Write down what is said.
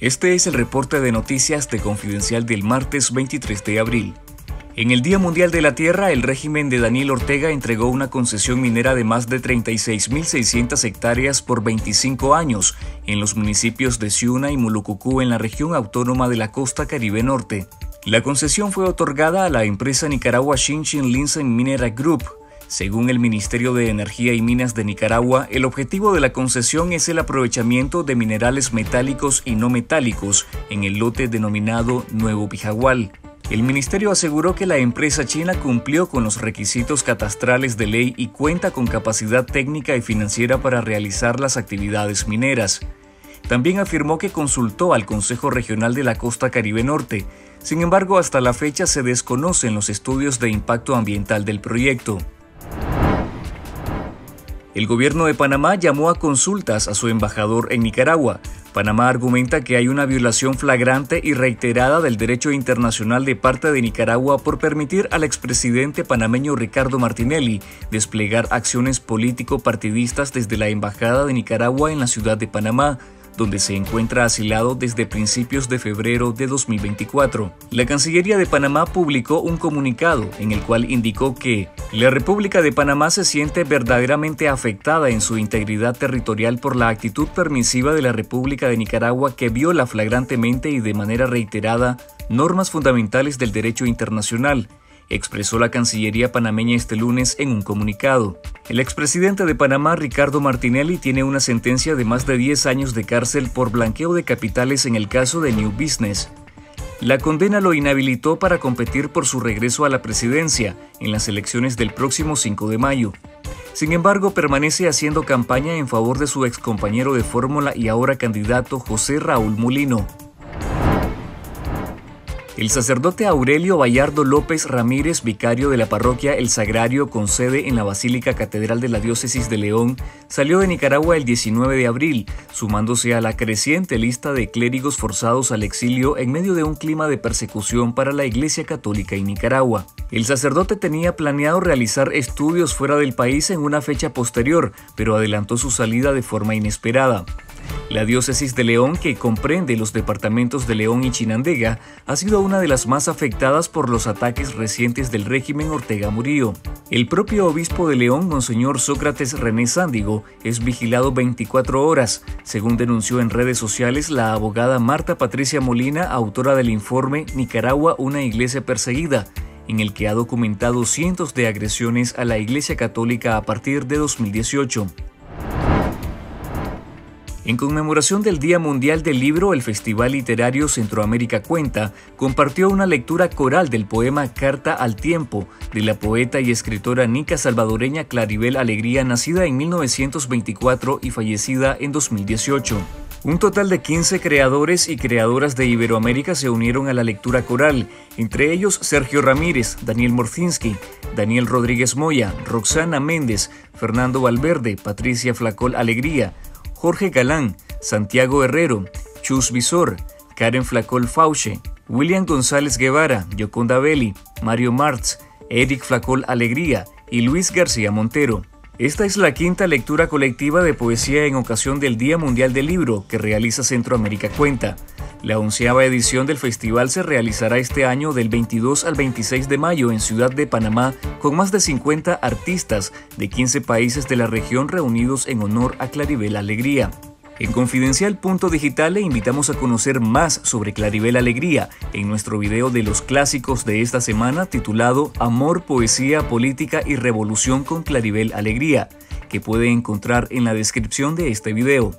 Este es el reporte de noticias de Confidencial del martes 23 de abril. En el Día Mundial de la Tierra, el régimen de Daniel Ortega entregó una concesión minera de más de 36.600 hectáreas por 25 años en los municipios de Ciuna y Mulucucú en la región autónoma de la costa Caribe Norte. La concesión fue otorgada a la empresa Nicaragua Shinchin Linsen Mineral Group, según el Ministerio de Energía y Minas de Nicaragua, el objetivo de la concesión es el aprovechamiento de minerales metálicos y no metálicos en el lote denominado Nuevo Pijagual. El ministerio aseguró que la empresa china cumplió con los requisitos catastrales de ley y cuenta con capacidad técnica y financiera para realizar las actividades mineras. También afirmó que consultó al Consejo Regional de la Costa Caribe Norte. Sin embargo, hasta la fecha se desconocen los estudios de impacto ambiental del proyecto. El gobierno de Panamá llamó a consultas a su embajador en Nicaragua. Panamá argumenta que hay una violación flagrante y reiterada del derecho internacional de parte de Nicaragua por permitir al expresidente panameño Ricardo Martinelli desplegar acciones político-partidistas desde la Embajada de Nicaragua en la ciudad de Panamá donde se encuentra asilado desde principios de febrero de 2024. La Cancillería de Panamá publicó un comunicado en el cual indicó que la República de Panamá se siente verdaderamente afectada en su integridad territorial por la actitud permisiva de la República de Nicaragua que viola flagrantemente y de manera reiterada normas fundamentales del derecho internacional expresó la Cancillería panameña este lunes en un comunicado. El expresidente de Panamá, Ricardo Martinelli, tiene una sentencia de más de 10 años de cárcel por blanqueo de capitales en el caso de New Business. La condena lo inhabilitó para competir por su regreso a la presidencia en las elecciones del próximo 5 de mayo. Sin embargo, permanece haciendo campaña en favor de su excompañero de fórmula y ahora candidato José Raúl Mulino. El sacerdote Aurelio Bayardo López Ramírez, vicario de la parroquia El Sagrario con sede en la Basílica Catedral de la Diócesis de León, salió de Nicaragua el 19 de abril, sumándose a la creciente lista de clérigos forzados al exilio en medio de un clima de persecución para la Iglesia Católica en Nicaragua. El sacerdote tenía planeado realizar estudios fuera del país en una fecha posterior, pero adelantó su salida de forma inesperada. La diócesis de León, que comprende los departamentos de León y Chinandega, ha sido una de las más afectadas por los ataques recientes del régimen Ortega Murillo. El propio obispo de León, Monseñor Sócrates René Sándigo, es vigilado 24 horas, según denunció en redes sociales la abogada Marta Patricia Molina, autora del informe Nicaragua, una iglesia perseguida, en el que ha documentado cientos de agresiones a la Iglesia Católica a partir de 2018. En conmemoración del Día Mundial del Libro, el Festival Literario Centroamérica Cuenta compartió una lectura coral del poema Carta al Tiempo de la poeta y escritora nica salvadoreña Claribel Alegría, nacida en 1924 y fallecida en 2018. Un total de 15 creadores y creadoras de Iberoamérica se unieron a la lectura coral, entre ellos Sergio Ramírez, Daniel Morzinski, Daniel Rodríguez Moya, Roxana Méndez, Fernando Valverde, Patricia Flacol Alegría, Jorge Galán, Santiago Herrero, Chus Visor, Karen Flacol Fauche, William González Guevara, Yoconda Belli, Mario Martz, Eric Flacol Alegría y Luis García Montero. Esta es la quinta lectura colectiva de poesía en ocasión del Día Mundial del Libro que realiza Centroamérica Cuenta. La onceava edición del festival se realizará este año del 22 al 26 de mayo en Ciudad de Panamá con más de 50 artistas de 15 países de la región reunidos en honor a Claribel Alegría. En Confidencial Digital le invitamos a conocer más sobre Claribel Alegría en nuestro video de los clásicos de esta semana titulado Amor, Poesía, Política y Revolución con Claribel Alegría, que puede encontrar en la descripción de este video.